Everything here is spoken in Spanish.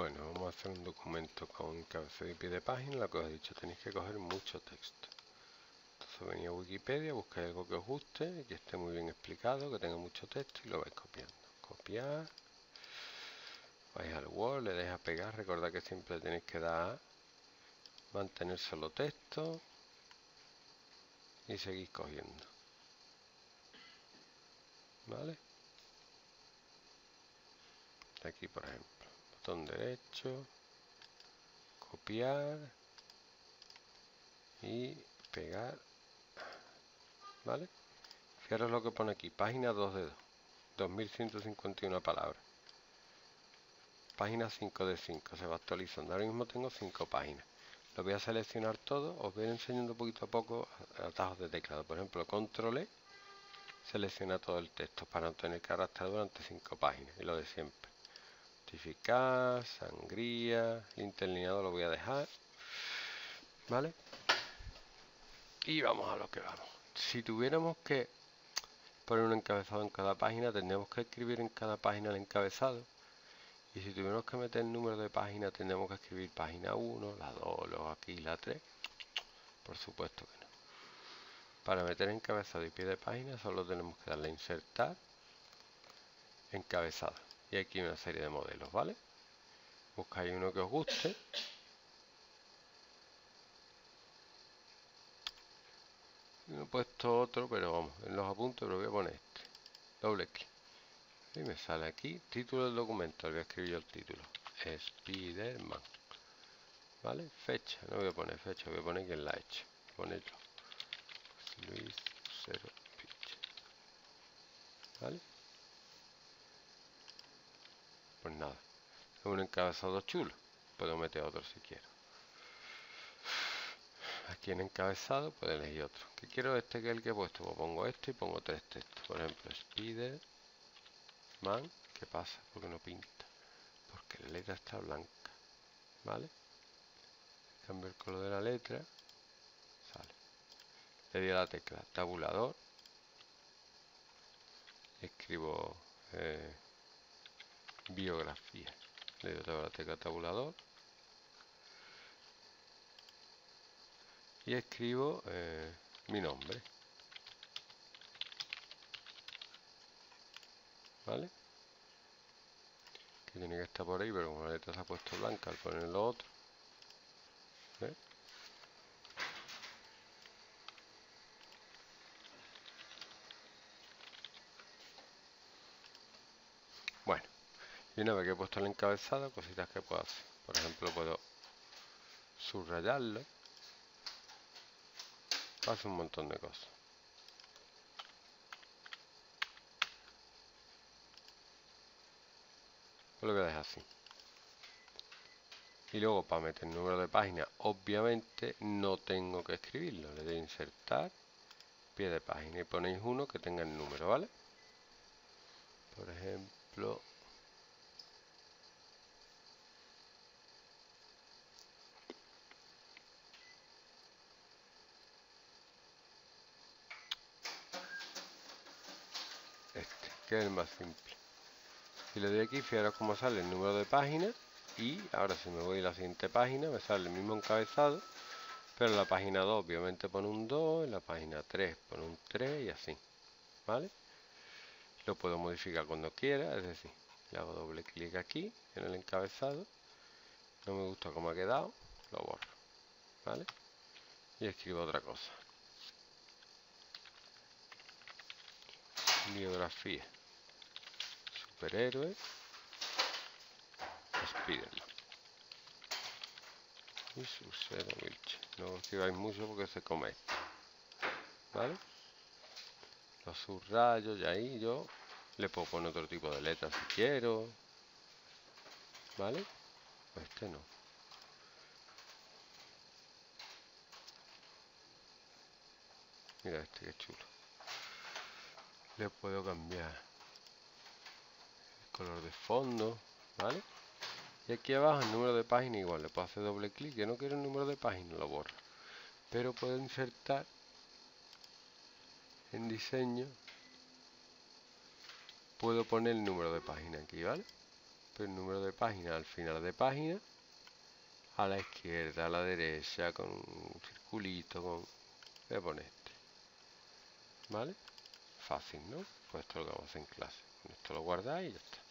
Bueno, vamos a hacer un documento con cabecera y pie de página. Lo que os he dicho, tenéis que coger mucho texto. Entonces venís a Wikipedia, buscáis algo que os guste, que esté muy bien explicado, que tenga mucho texto y lo vais copiando. Copiar. Vais al Word, le dais a pegar. Recordad que siempre tenéis que dar mantener solo texto y seguís cogiendo. ¿Vale? Aquí, por ejemplo derecho, copiar y pegar. ¿Vale? Fijaros lo que pone aquí, página 2 de 2, 2151 palabras. Página 5 de 5, se va actualizando. Ahora mismo tengo 5 páginas. Lo voy a seleccionar todo, os voy enseñando poquito a poco atajos de teclado. Por ejemplo, control E, selecciona todo el texto para no tener que arrastrar durante 5 páginas. Y lo de siempre sangría, interlineado lo voy a dejar, ¿vale? Y vamos a lo que vamos. Si tuviéramos que poner un encabezado en cada página, tendríamos que escribir en cada página el encabezado. Y si tuviéramos que meter el número de página, tendríamos que escribir página 1, la 2, luego aquí la 3. Por supuesto que no. Para meter encabezado y pie de página, solo tenemos que darle insertar encabezado y aquí una serie de modelos, ¿vale? Buscáis uno que os guste. No he puesto otro, pero vamos, en los apuntes lo voy a poner este. Doble clic. Y me sale aquí, título del documento, voy a escribir yo el título. Spiderman. ¿Vale? Fecha, no voy a poner fecha, voy a poner quién la ha hecho. Ponerlo. Luis Cero ¿Vale? Pues nada, es un encabezado chulo. Puedo meter otro si quiero. Aquí en encabezado puedo elegir otro. Que quiero este que es el que he puesto. Pues pongo este y pongo tres textos. Por ejemplo, Spider Man. ¿Qué pasa? Porque no pinta. Porque la letra está blanca. ¿Vale? Cambio el color de la letra. Sale. Le doy a la tecla tabulador. Escribo eh, biografía. Le doy la tecla tabulador. Y escribo eh, mi nombre. ¿Vale? Que tiene que estar por ahí, pero como la letra se ha puesto blanca al poner lo otro. Y una vez que he puesto el encabezado, cositas que puedo hacer. Por ejemplo, puedo subrayarlo. Hace un montón de cosas. Lo voy a así. Y luego para meter número de página, obviamente no tengo que escribirlo. Le doy insertar, pie de página y ponéis uno que tenga el número, ¿vale? Por ejemplo, que es el más simple. Si le doy aquí fijaros cómo sale el número de página y ahora si me voy a la siguiente página me sale el mismo encabezado pero en la página 2 obviamente pone un 2 en la página 3 pone un 3 y así vale lo puedo modificar cuando quiera es decir le hago doble clic aquí en el encabezado no me gusta cómo ha quedado lo borro vale y escribo otra cosa. Biografía superhéroe Spiderman. Y sucede Wilche no escribáis mucho porque se come vale los subrayos y ahí yo le puedo poner otro tipo de letras si quiero. Vale este no. Mira este que chulo. Le puedo cambiar color de fondo, ¿vale? Y aquí abajo el número de página igual, le puedo hacer doble clic, yo no quiero el número de página, lo borro. Pero puedo insertar en diseño, puedo poner el número de página aquí, ¿vale? pues el número de página al final de página, a la izquierda, a la derecha, con un circulito, con... voy a poner este. ¿Vale? Fácil, ¿no? Pues esto lo vamos en clase. Esto lo guardáis y ya está.